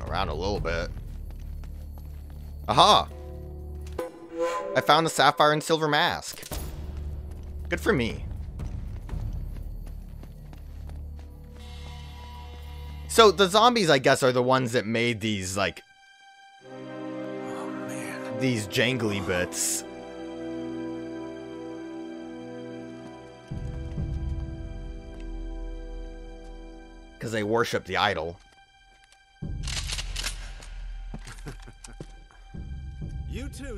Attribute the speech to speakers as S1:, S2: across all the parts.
S1: Around a little bit. Aha! I found the sapphire and silver mask. Good for me. So the zombies, I guess, are the ones that made these, like,
S2: Oh
S1: these jangly bits. Because they worship the idol.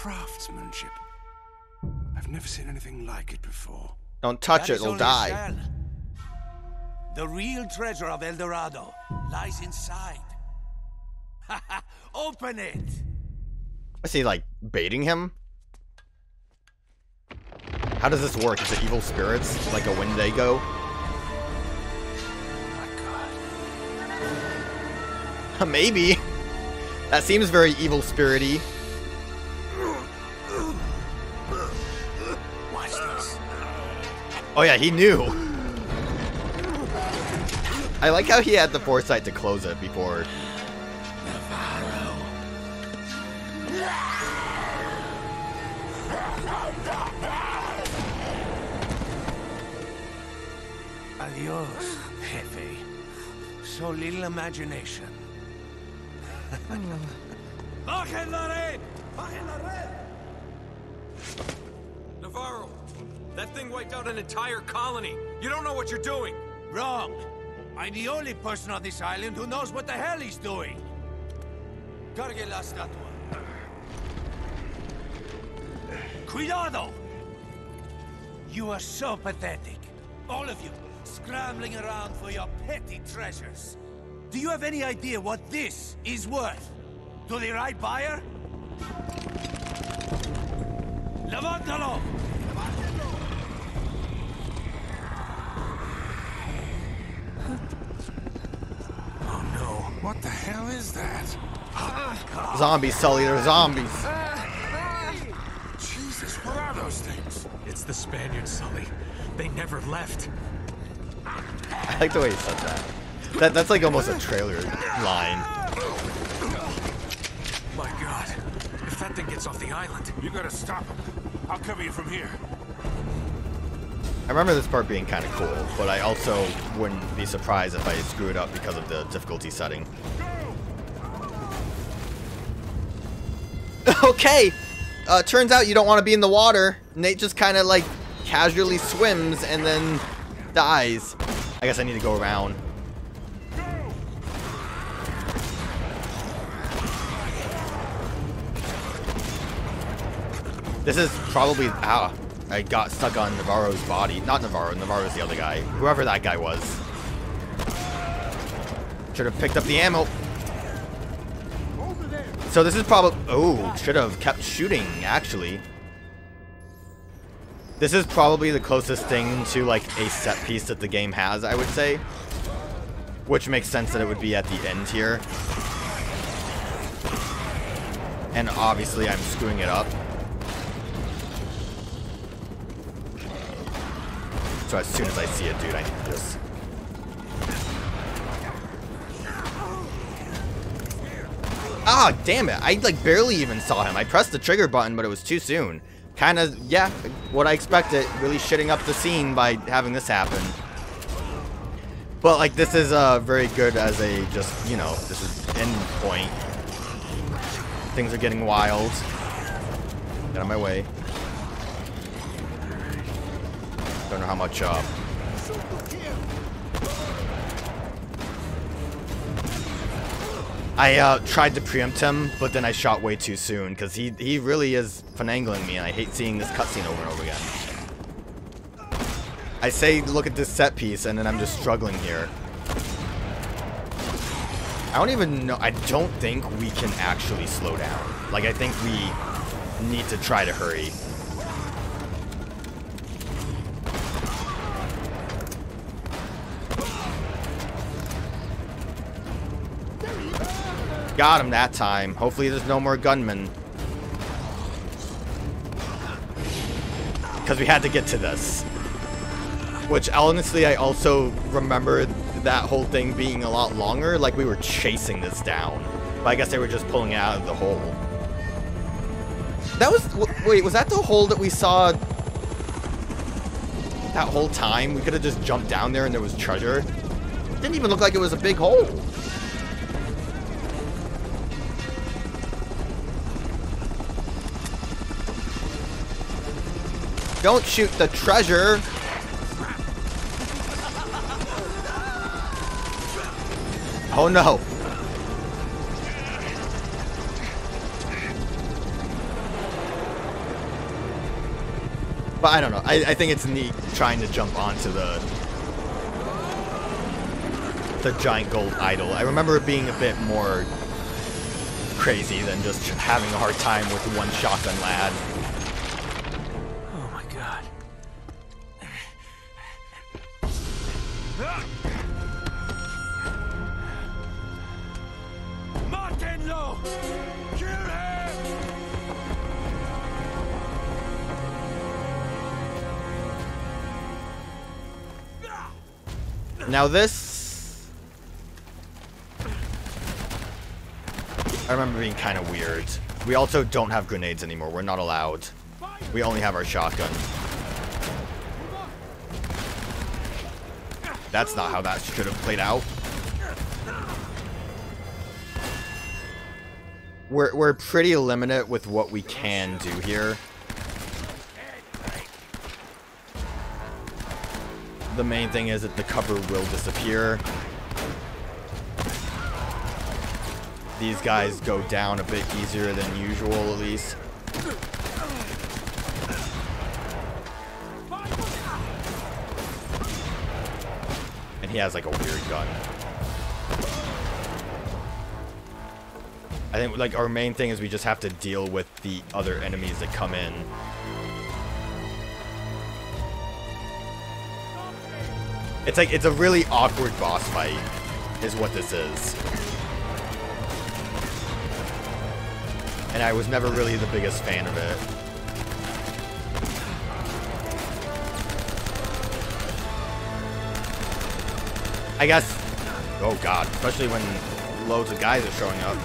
S3: Craftsmanship. I've never seen anything like it before.
S1: Don't touch
S4: That
S1: it, it'll die.
S4: shell. The real treasure of El Dorado lies inside. Open it!
S1: Is he like baiting him? How does this work? Is it evil spirits? Like a Wendigo? Maybe. That seems very evil spirity. Oh yeah, he knew. I like how he had the foresight to close it before.
S4: Adios, Jefe. So little imagination. Bajen la red! Bajen la red!
S2: Navarro, that thing wiped out an entire colony. You don't know what you're doing.
S4: Wrong. I'm the only person on this island who knows what the hell he's doing. Cargue la estatua. Cuidado! You are so pathetic. All of you, scrambling around for your petty treasures. Do you have any idea what this is worth? To the right buyer? Levántalo!
S2: Oh no. What the hell is that?
S1: Zombies, Sully, they're zombies.
S2: Jesus, what are those things? It's the Spaniards, Sully. They never left.
S1: I like the way he said that. That that's like almost a trailer line.
S2: My god. If that thing gets off the island, you gotta stop him. I'll cover you from here.
S1: I remember this part being kind of cool, but I also wouldn't be surprised if I screwed up because of the difficulty setting. okay! Uh, turns out you don't want to be in the water. Nate just kind of like casually swims and then dies. I guess I need to go around. This is probably ah, I got stuck on Navarro's body. Not Navarro, Navarro's the other guy. Whoever that guy was. Should have picked up the ammo. So this is probably oh, should have kept shooting actually. This is probably the closest thing to like a set piece that the game has, I would say. Which makes sense that it would be at the end here. And obviously I'm screwing it up. So as soon as I see it, dude, I need to Ah, damn it. I, like, barely even saw him. I pressed the trigger button, but it was too soon. Kind of, yeah, what I expected. Really shitting up the scene by having this happen. But, like, this is uh, very good as a just, you know, this is end point. Things are getting wild. Get out of my way. Don't know how much, uh... I, uh, tried to preempt him, but then I shot way too soon, because he, he really is finagling me, and I hate seeing this cutscene over and over again. I say, look at this set piece, and then I'm just struggling here. I don't even know. I don't think we can actually slow down. Like, I think we need to try to hurry. Got him that time. Hopefully there's no more gunmen. Because we had to get to this. Which, honestly, I also remember that whole thing being a lot longer. Like, we were chasing this down. But I guess they were just pulling it out of the hole. That was... Wait, was that the hole that we saw that whole time? We could have just jumped down there and there was treasure. It didn't even look like it was a big hole. Don't shoot the treasure! Oh no! But I don't know. I, I think it's neat trying to jump onto the the giant gold idol. I remember it being a bit more crazy than just having a hard time with one shotgun lad. Now this... I remember being kind of weird. We also don't have grenades anymore. We're not allowed. We only have our shotgun. That's not how that should have played out. We're, we're pretty limited with what we can do here. The main thing is that the cover will disappear. These guys go down a bit easier than usual, at least. And he has like a weird gun. I think like our main thing is we just have to deal with the other enemies that come in. It's like it's a really awkward boss fight is what this is. And I was never really the biggest fan of it. I guess oh god, especially when loads of guys are showing up.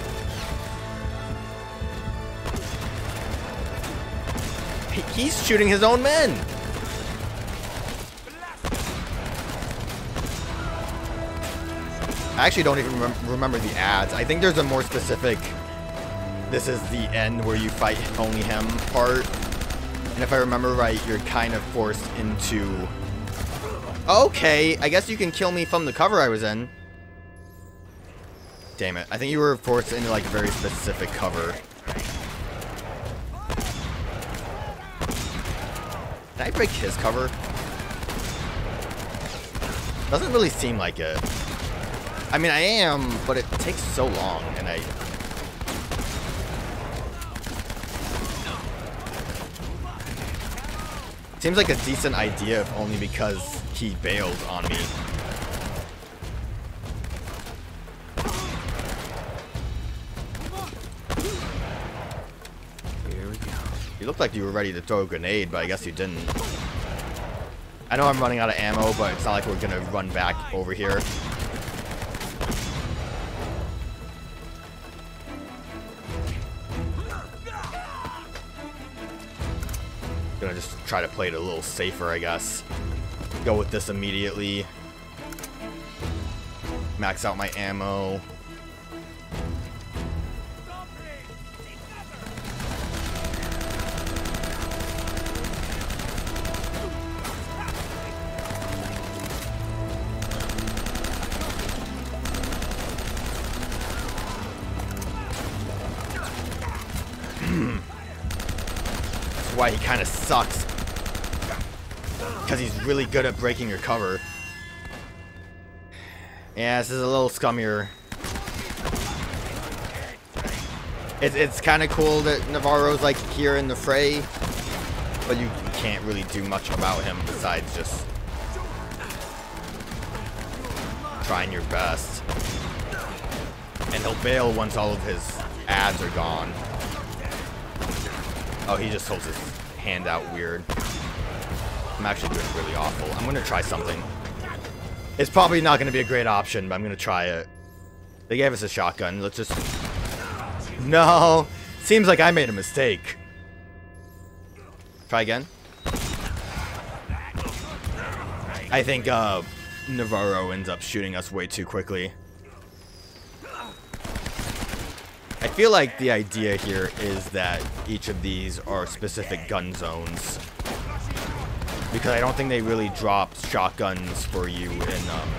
S1: He's shooting his own men. I actually don't even remem remember the ads. I think there's a more specific, this is the end where you fight only him part. And if I remember right, you're kind of forced into... Okay, I guess you can kill me from the cover I was in. Damn it. I think you were forced into like a very specific cover. Did I break his cover? Doesn't really seem like it. I mean, I am, but it takes so long, and I... Seems like a decent idea, if only because he bailed on me. Here we go. You looked like you were ready to throw a grenade, but I guess you didn't. I know I'm running out of ammo, but it's not like we're gonna run back over here. Try to play it a little safer, I guess. Go with this immediately. Max out my ammo. That's why he kind of sucks. Because he's really good at breaking your cover. Yeah, this is a little scummier. It, it's kind of cool that Navarro's like here in the fray, but you, you can't really do much about him besides just trying your best. And he'll bail once all of his ads are gone. Oh, he just holds his hand out weird. I'm actually doing really awful. I'm gonna try something. It's probably not gonna be a great option, but I'm gonna try it. They gave us a shotgun. Let's just... No! Seems like I made a mistake. Try again. I think, uh, Navarro ends up shooting us way too quickly. I feel like the idea here is that each of these are specific gun zones. Because I don't think they really drop shotguns for you in, um...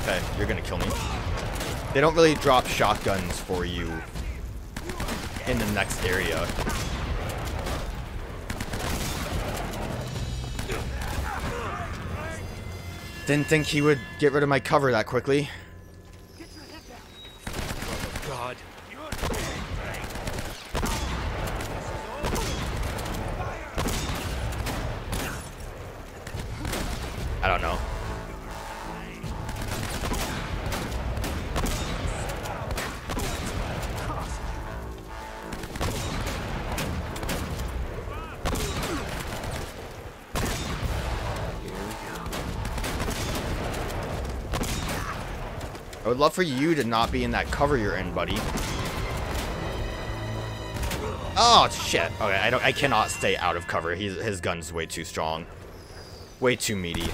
S1: Okay, you're gonna kill me. They don't really drop shotguns for you in the next area. Didn't think he would get rid of my cover that quickly.
S4: God.
S1: Don't know. I would love for you to not be in that cover you're in, buddy. Oh shit. Okay, I don't I cannot stay out of cover. He's his gun's way too strong. Way too meaty.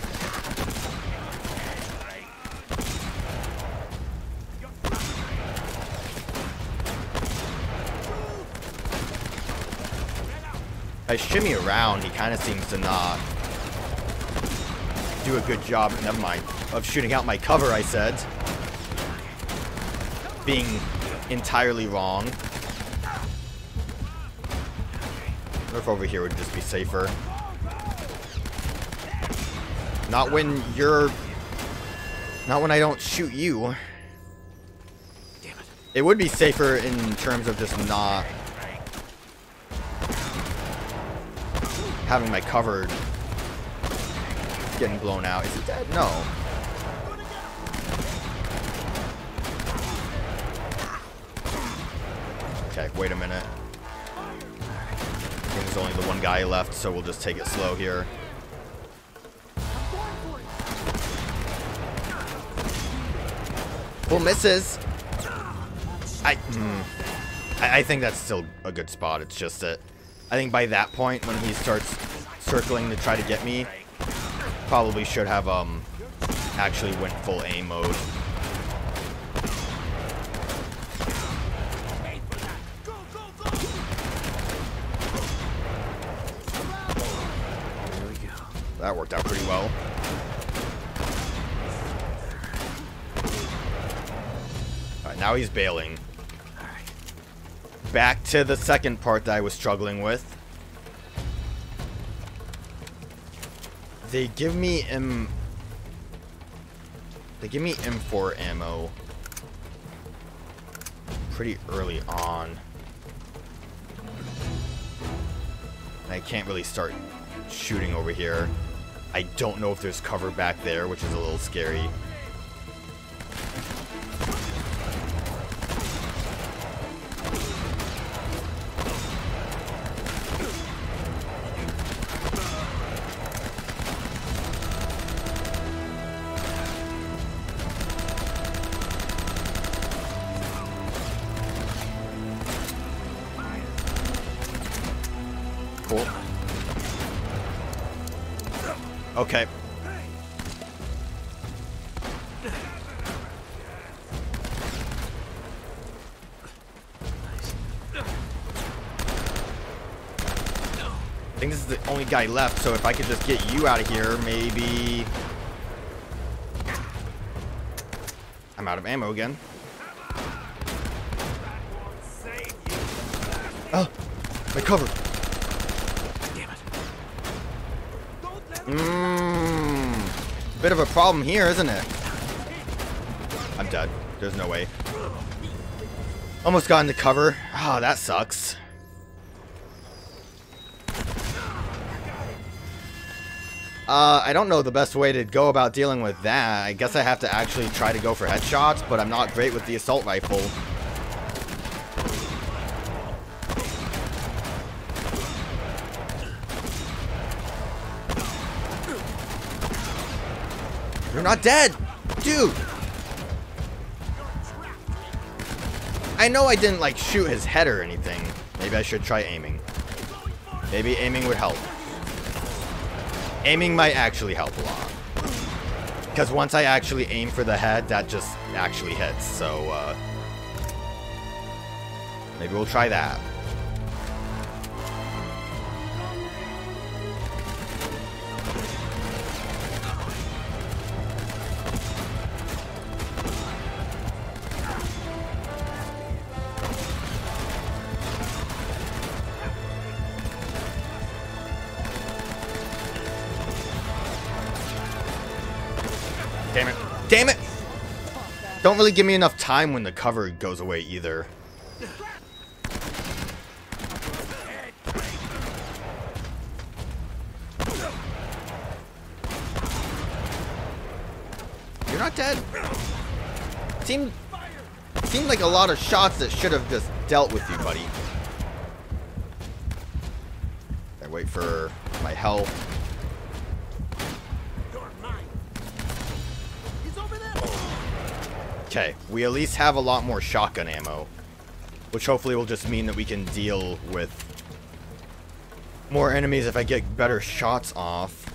S1: I shimmy around, he kind of seems to not do a good job, never mind, of shooting out my cover, I said. Being entirely wrong. If over here would just be safer? Not when you're... Not when I don't shoot you.
S4: Damn it.
S1: It would be safer in terms of just not... Having my cover getting blown out. Is he dead? No. Okay, wait a minute. There's only the one guy left, so we'll just take it slow here. Well, misses. I, hmm. I, I think that's still a good spot. It's just that I think by that point, when he starts circling to try to get me, probably should have um actually went full aim mode. That worked out pretty well. Alright, now he's bailing. Back to the second part that I was struggling with. They give me M... They give me M4 ammo pretty early on. I can't really start shooting over here. I don't know if there's cover back there, which is a little scary. Guy left, so if I could just get you out of here, maybe... I'm out of ammo again. Oh, my cover.
S4: Damn it.
S1: Mmm. Bit of a problem here, isn't it? I'm dead. There's no way. Almost got into cover. Oh, that sucks. Uh, I don't know the best way to go about dealing with that. I guess I have to actually try to go for headshots, but I'm not great with the assault rifle. You're not dead! Dude! I know I didn't, like, shoot his head or anything. Maybe I should try aiming. Maybe aiming would help. Aiming might actually help a lot. Because once I actually aim for the head, that just actually hits. So, uh... Maybe we'll try that. Really give me enough time when the cover goes away either. You're not dead. Seemed, seemed like a lot of shots that should have just dealt with you, buddy. I wait for my health. Okay, we at least have a lot more shotgun ammo. Which hopefully will just mean that we can deal with more enemies if I get better shots off.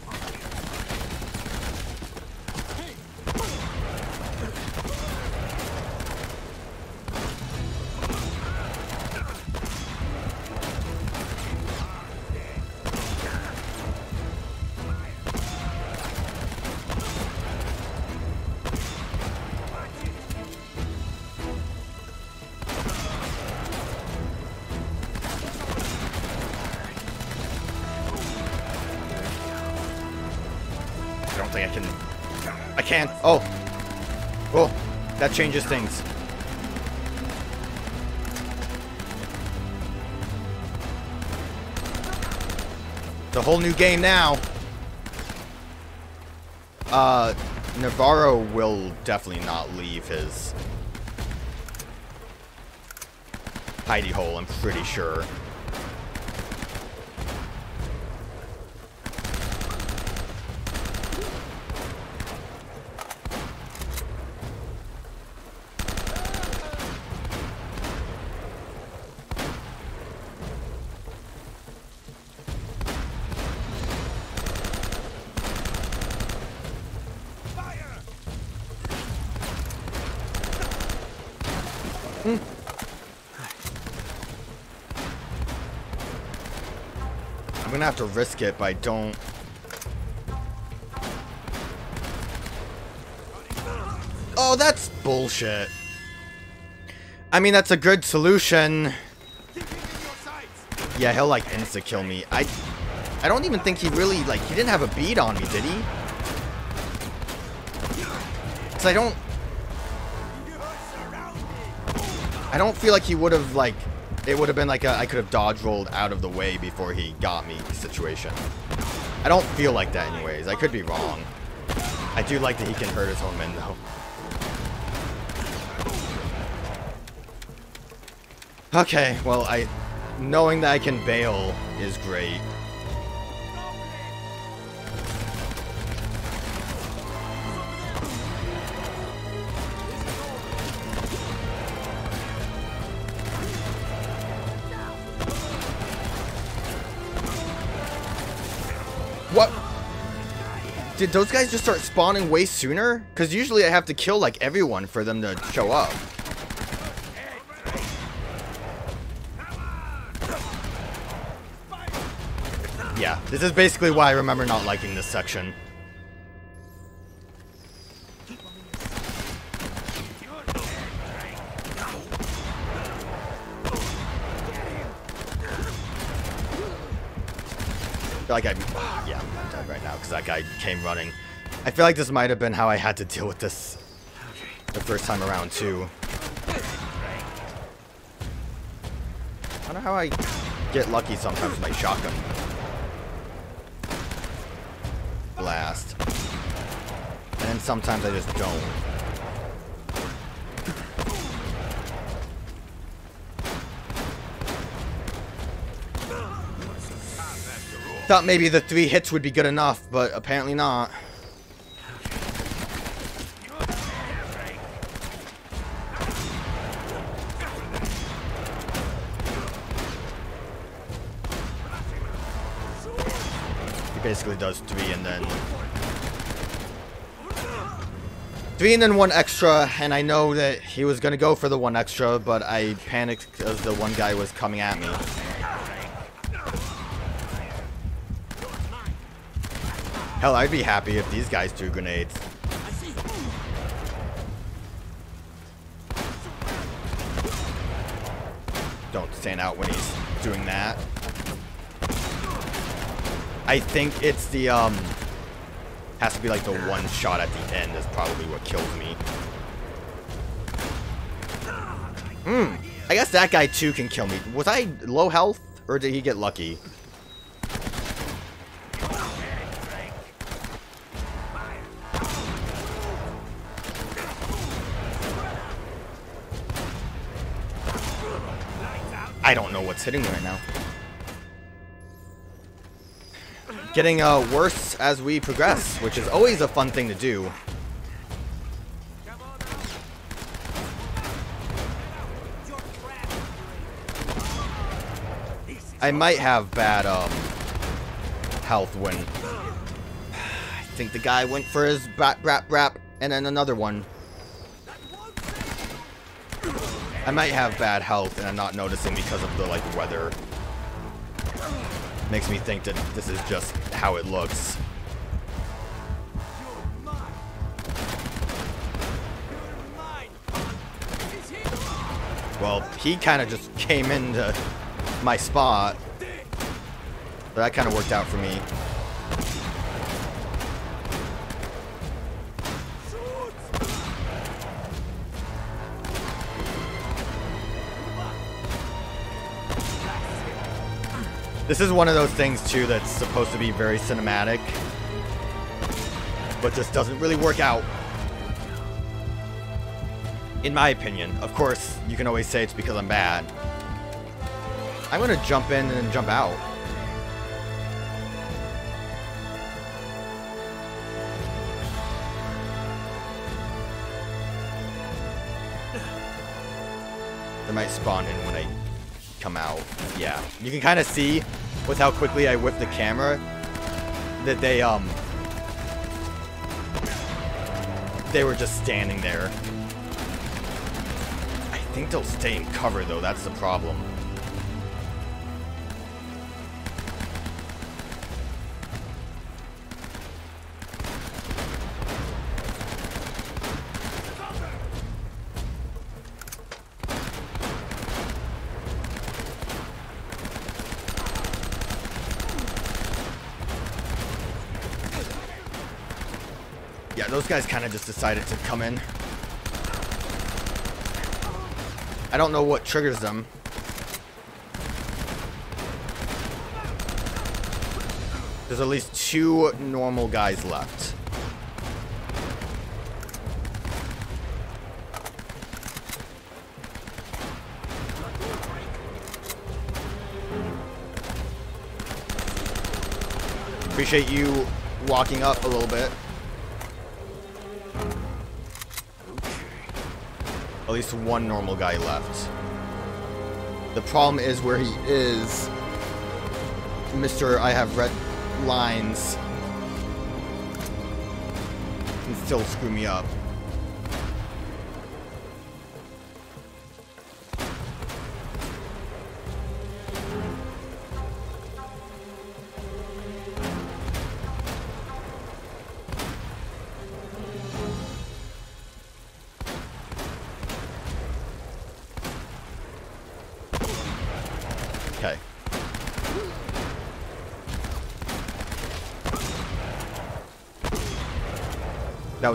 S1: That changes things. The whole new game now. Uh, Navarro will definitely not leave his hidey hole, I'm pretty sure. Have to risk it, but I don't... Oh, that's bullshit. I mean, that's a good solution. Yeah, he'll like insta-kill me. I I don't even think he really, like, he didn't have a bead on me, did he? Because I don't... I don't feel like he would have, like, it would have been like a, I could have dodge rolled out of the way before he got me situation. I don't feel like that anyways. I could be wrong. I do like that he can hurt his own men though. Okay, well, I... Knowing that I can bail is great. Did those guys just start spawning way sooner? Because usually I have to kill like everyone for them to show up. Yeah, this is basically why I remember not liking this section. I like I, that guy came running. I feel like this might have been how I had to deal with this the first time around too. I don't know how I get lucky sometimes with my shotgun. Blast. And then sometimes I just don't. Thought maybe the three hits would be good enough, but apparently not. He basically does three and then... Three and then one extra, and I know that he was to go for the one extra, but I panicked because the one guy was coming at me. Hell, I'd be happy if these guys threw grenades. Don't stand out when he's doing that. I think it's the, um... Has to be like the one shot at the end is probably what kills me. Hmm. I guess that guy too can kill me. Was I low health? Or did he get lucky? I don't know what's hitting me right now. Getting uh, worse as we progress, which is always a fun thing to do. I might have bad um, health when I think the guy went for his brap brap brap and then another one. I might have bad health and I'm not noticing because of the like weather. Makes me think that this is just how it looks. Well, he kind of just came into my spot. But that kind of worked out for me. This is one of those things, too, that's supposed to be very cinematic. But just doesn't really work out. In my opinion. Of course, you can always say it's because I'm bad. I'm gonna jump in and jump out. They might spawn in when I come out. Yeah. You can kind of see with how quickly I whip the camera that they, um... They were just standing there. I think they'll stay in cover, though. That's the problem. Guys kind of just decided to come in. I don't know what triggers them. There's at least two normal guys left. Appreciate you walking up a little bit. At least one normal guy left. The problem is where he is, Mr. I have red lines can still screw me up.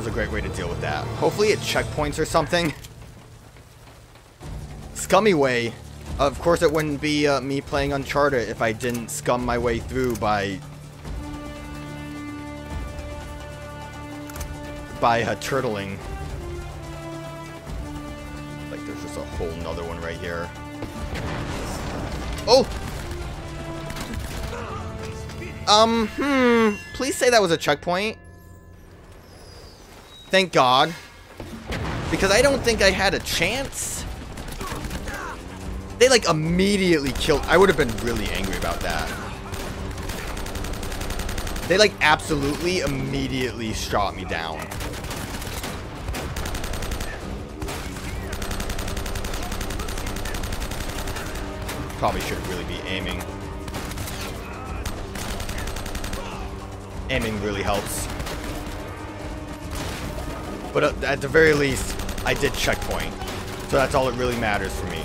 S1: A great way to deal with that. Hopefully it checkpoints or something. Scummy way Of course, it wouldn't be uh, me playing Uncharted if I didn't scum my way through by by uh, turtling. Like there's just a whole nother one right here. Oh! Um, hmm. Please say that was a checkpoint. Thank God. Because I don't think I had a chance. They like immediately killed. I would have been really angry about that. They like absolutely immediately shot me down. Probably should really be aiming. Aiming really helps. But uh, at the very least, I did checkpoint. So that's all that really matters for me.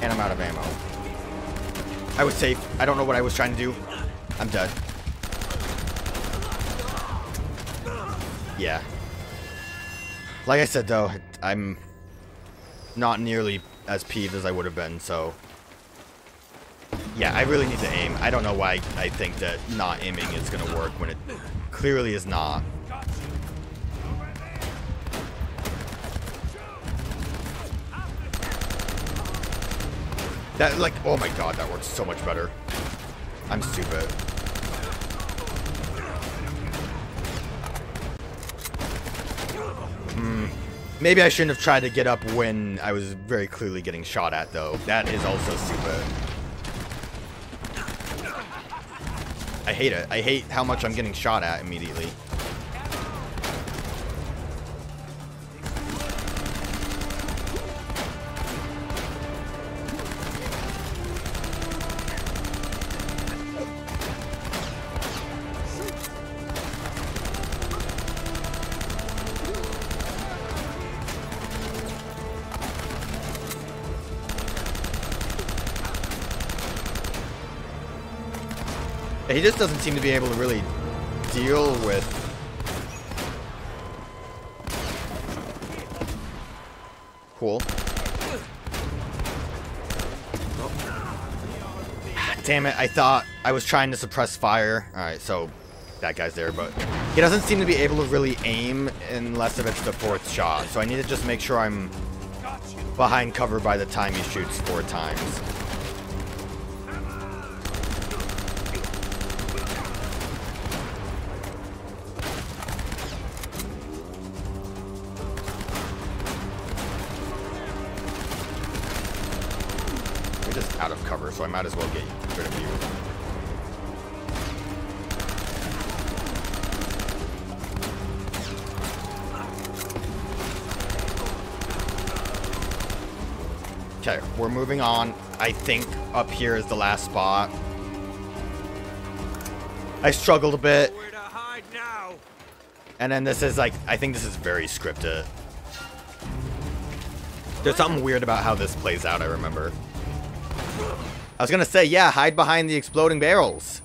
S1: And I'm out of ammo. I was safe. I don't know what I was trying to do. I'm dead. Yeah. Like I said, though, I'm not nearly as peeved as I would have been, so... Yeah, I really need to aim. I don't know why I think that not aiming is going to work when it clearly is not. That, like, oh my god, that works so much better. I'm stupid. Hmm. Maybe I shouldn't have tried to get up when I was very clearly getting shot at, though. That is also stupid. I hate it. I hate how much I'm getting shot at immediately. Just doesn't seem to be able to really deal with... Cool. Ah, damn it, I thought I was trying to suppress fire. Alright, so that guy's there, but he doesn't seem to be able to really aim unless if it's the fourth shot. So I need to just make sure I'm behind cover by the time he shoots four times. Just out of cover, so I might as well get rid of you. Okay, we're moving on. I think up here is the last spot. I struggled a bit,
S4: Where to hide now?
S1: and then this is like, I think this is very scripted. There's something weird about how this plays out, I remember. I was gonna say, yeah, hide behind the exploding barrels.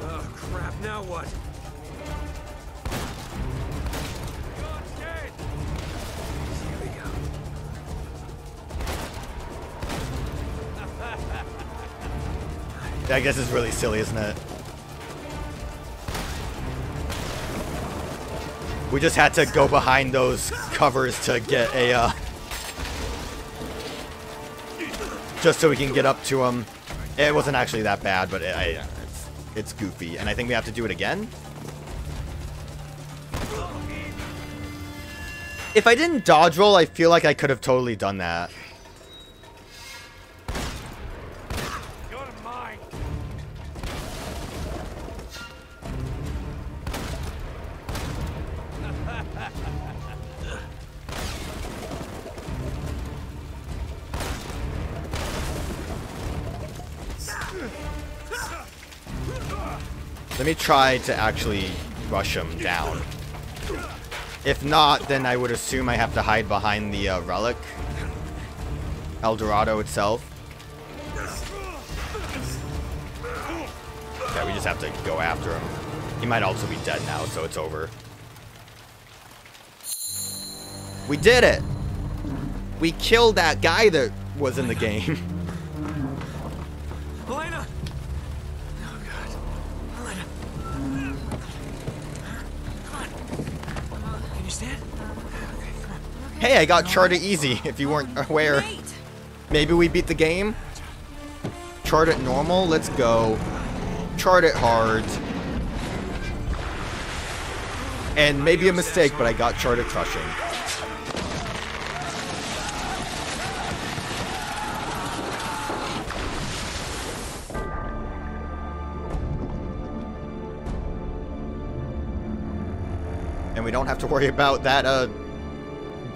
S4: Oh, crap, now what? Here we go.
S1: I guess it's really silly, isn't it? We just had to go behind those covers to get a, uh... Just so we can get up to him. It wasn't actually that bad, but it, I, it's, it's goofy. And I think we have to do it again? If I didn't dodge roll, I feel like I could have totally done that. Me try to actually rush him down. If not, then I would assume I have to hide behind the uh, relic. El Dorado itself. Yeah, we just have to go after him. He might also be dead now, so it's over. We did it! We killed that guy that was in the game. I got charted easy, if you weren't aware. Maybe we beat the game? Chart it normal? Let's go. Chart it hard. And maybe a mistake, but I got charted crushing. And we don't have to worry about that, uh,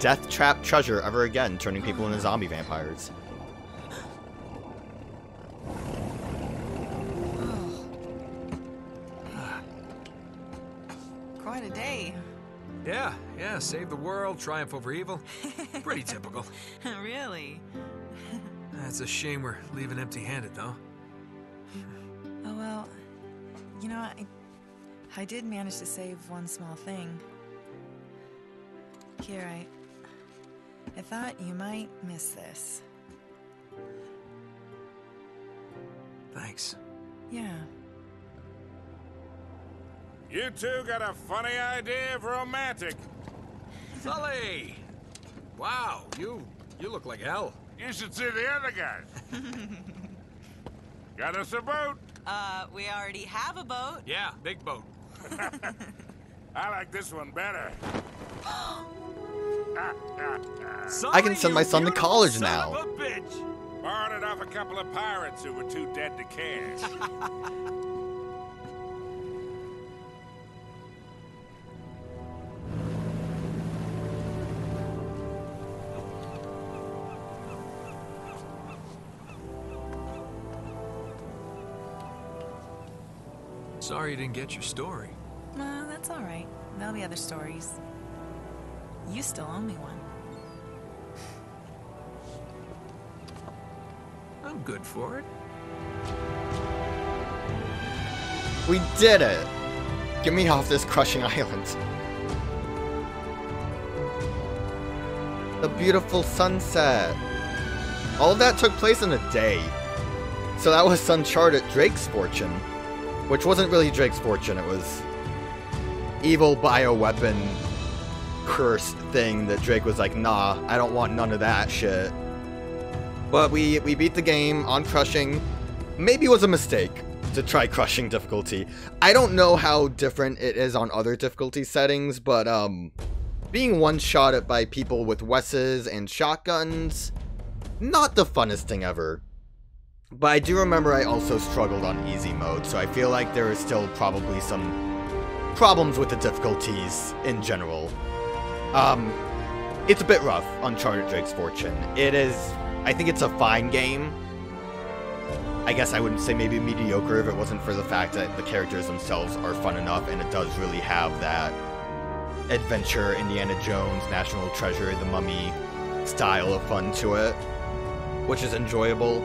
S1: death trap treasure ever again, turning people into zombie vampires.
S5: Quite a day.
S2: Yeah, yeah, save the world, triumph over evil. Pretty typical.
S5: really?
S2: It's a shame we're leaving empty-handed, though.
S5: Oh well. You know, I I did manage to save one small thing. Here, I I thought you might miss this.
S2: Thanks.
S5: Yeah.
S6: You two got a funny idea of romantic.
S2: Sully! Wow, you you look like hell.
S6: You should see the other guys. got us a boat.
S5: Uh, we already have a boat.
S2: Yeah, big boat.
S6: I like this one better.
S1: I can send my son to college
S2: son
S1: now.
S2: Of a bitch.
S6: Borrowed it off a couple of pirates who were too dead to care.
S2: Sorry you didn't get your story.
S5: Well, that's all right. There'll be other stories. You still owe me one.
S2: I'm good for it.
S1: We did it! Get me off this crushing island. A beautiful sunset. All of that took place in a day. So that was Uncharted Drake's fortune. Which wasn't really Drake's fortune, it was evil bioweapon curse thing that Drake was like, nah, I don't want none of that shit. But we we beat the game on crushing. Maybe it was a mistake to try crushing difficulty. I don't know how different it is on other difficulty settings, but um being one-shotted by people with Wesses and shotguns, not the funnest thing ever. But I do remember I also struggled on easy mode, so I feel like there is still probably some problems with the difficulties in general. Um, it's a bit rough, Uncharted Drake's Fortune. It is, I think it's a fine game. I guess I wouldn't say maybe mediocre if it wasn't for the fact that the characters themselves are fun enough and it does really have that adventure, Indiana Jones, National Treasure, The Mummy style of fun to it, which is enjoyable.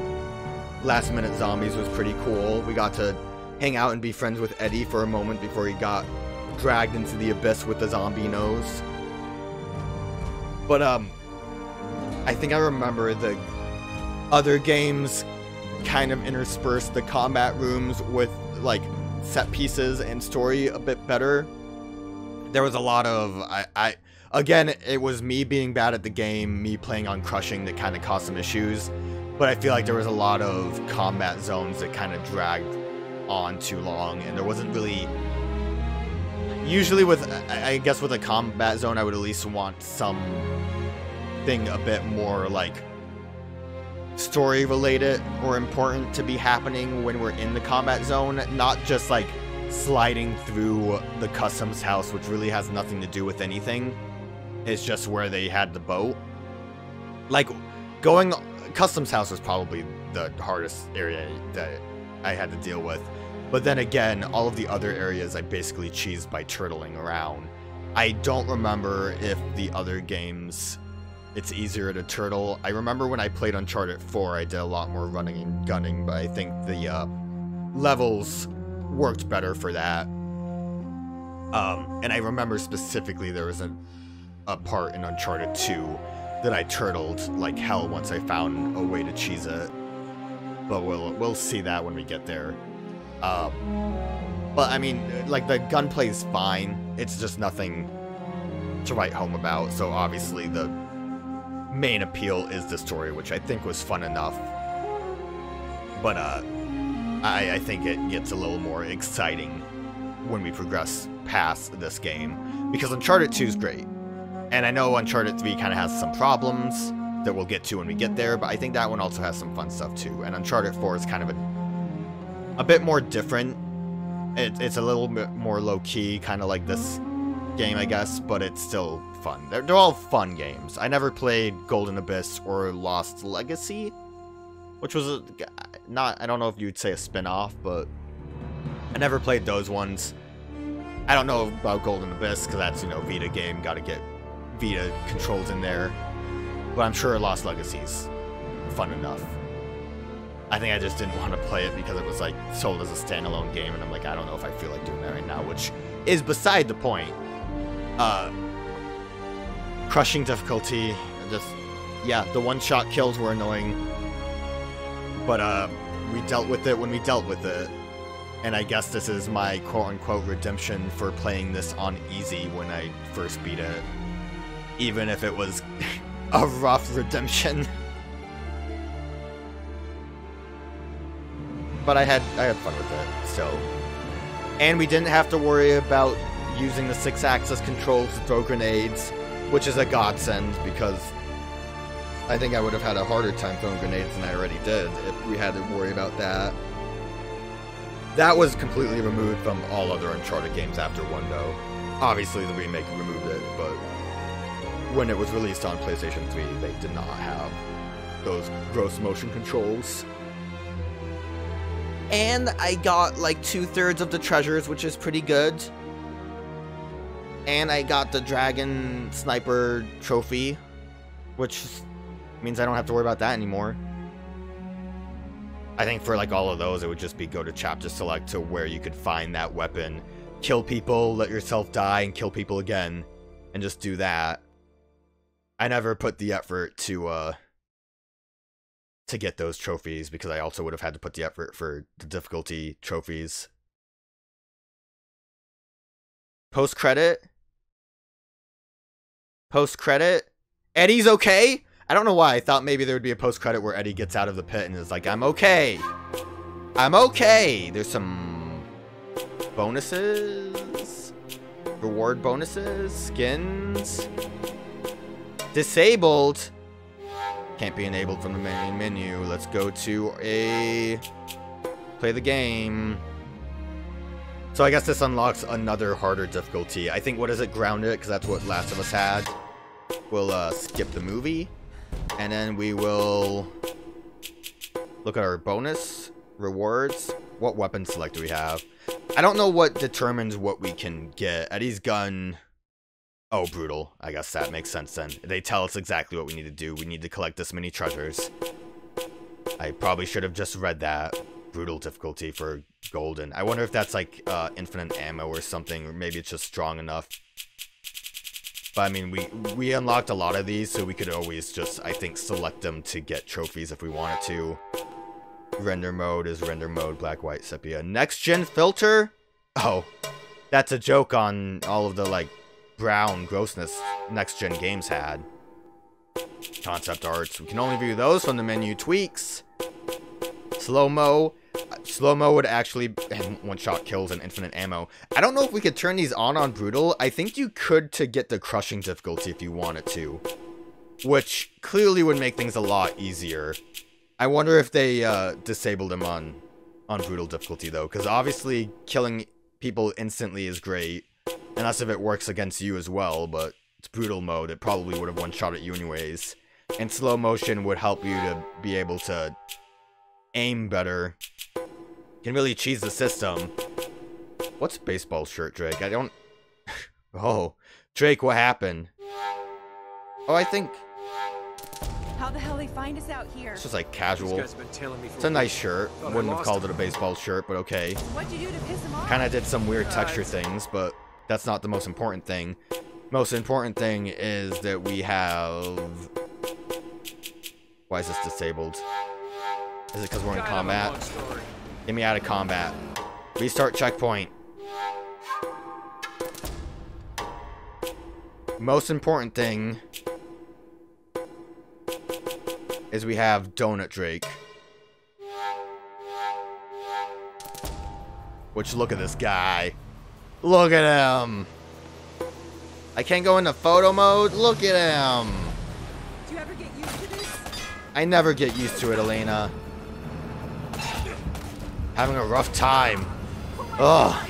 S1: Last Minute Zombies was pretty cool. We got to hang out and be friends with Eddie for a moment before he got dragged into the abyss with the zombie nose. But um I think I remember the other games kind of interspersed the combat rooms with like set pieces and story a bit better. There was a lot of I, I again it was me being bad at the game, me playing on crushing that kind of caused some issues. But I feel like there was a lot of combat zones that kind of dragged on too long and there wasn't really usually with I guess with a combat zone I would at least want some thing a bit more like story related or important to be happening when we're in the combat zone, not just like sliding through the customs house, which really has nothing to do with anything. It's just where they had the boat. Like going customs house was probably the hardest area that I had to deal with. But then again, all of the other areas I basically cheesed by turtling around. I don't remember if the other games it's easier to turtle. I remember when I played Uncharted 4, I did a lot more running and gunning, but I think the uh, levels worked better for that. Um, and I remember specifically there was a, a part in Uncharted 2 that I turtled like hell once I found a way to cheese it. But we'll we'll see that when we get there. Um, but I mean, like the gunplay is fine. It's just nothing to write home about. So obviously the main appeal is the story, which I think was fun enough. But uh, I, I think it gets a little more exciting when we progress past this game because Uncharted 2 is great. And I know Uncharted 3 kind of has some problems that we'll get to when we get there, but I think that one also has some fun stuff too. And Uncharted 4 is kind of a, a bit more different. It, it's a little bit more low key, kind of like this game, I guess, but it's still fun. They're, they're all fun games. I never played Golden Abyss or Lost Legacy, which was a, not, I don't know if you'd say a spin off, but I never played those ones. I don't know about Golden Abyss because that's, you know, Vita game, gotta get Vita controls in there. But I'm sure Lost Legacy's fun enough. I think I just didn't want to play it because it was like sold as a standalone game, and I'm like, I don't know if I feel like doing that right now, which is beside the point. Uh, crushing difficulty, just yeah, the one-shot kills were annoying, but uh, we dealt with it when we dealt with it, and I guess this is my quote-unquote redemption for playing this on easy when I first beat it, even if it was a rough redemption. But I had I had fun with it, so. And we didn't have to worry about using the Sixaxis controls to throw grenades, which is a godsend because I think I would have had a harder time throwing grenades than I already did if we had to worry about that. That was completely removed from all other Uncharted games after one, though. Obviously, the remake removed it, but when it was released on PlayStation 3, they did not have those gross motion controls. And I got like two thirds of the treasures, which is pretty good. And I got the Dragon Sniper trophy, which means I don't have to worry about that anymore. I think for like all of those, it would just be go to chapter select to where you could find that weapon, kill people, let yourself die, and kill people again, and just do that. I never put the effort to uh to get those trophies because I also would have had to put the effort for the difficulty trophies. Post credit. Post credit. Eddie's okay. I don't know why. I thought maybe there would be a post credit where Eddie gets out of the pit and is like, I'm okay. I'm okay. There's some bonuses. Reward bonuses. Skins. Disabled. Can't be enabled from the main menu. Let's go to a... Play the game. So I guess this unlocks another harder difficulty. I think, what is it? Grounded, because that's what Last of Us had. We'll uh, skip the movie. And then we will look at our bonus rewards. What weapon select do we have? I don't know what determines what we can get. Eddie's gun Oh, brutal. I guess that makes sense then. They tell us exactly what we need to do. We need to collect this many treasures. I probably should have just read that. Brutal difficulty for golden. I wonder if that's like uh, infinite ammo or something, or maybe it's just strong enough. But I mean, we, we unlocked a lot of these, so we could always just, I think, select them to get trophies if we wanted to. Render mode is render mode, black, white, sepia. Next gen filter? Oh, that's a joke on all of the, like, brown grossness next-gen games had. Concept arts. We can only view those from the menu tweaks. Slow-mo. Slow-mo would actually have one-shot kills and infinite ammo. I don't know if we could turn these on on Brutal. I think you could to get the crushing difficulty if you wanted to. Which clearly would make things a lot easier. I wonder if they uh, disabled them on, on Brutal difficulty though. Because obviously killing people instantly is great. Unless if it works against you as well, but it's brutal mode, it probably would have one-shot at you anyways. And slow motion would help you to be able to aim better. You Can really cheese the system. What's baseball shirt, Drake? I don't... oh, Drake, what happened? Oh, I think...
S7: How the hell they find us out here?
S1: It's just like casual. It's a nice shirt. Wouldn't have called it a baseball shirt, but okay.
S7: What'd you do to piss them off?
S1: Kind of did some weird texture things, but that's not the most important thing. Most important thing is that we have... Why is this disabled? Is it because we're in combat? Get me out of combat. Restart checkpoint. Most important thing is we have Donut Drake. Which, look at this guy. Look at him. I can't go into photo mode. Look at him.
S7: Do you ever get used to this?
S1: I never get used to it, Elena. Having a rough time. Oh Ugh.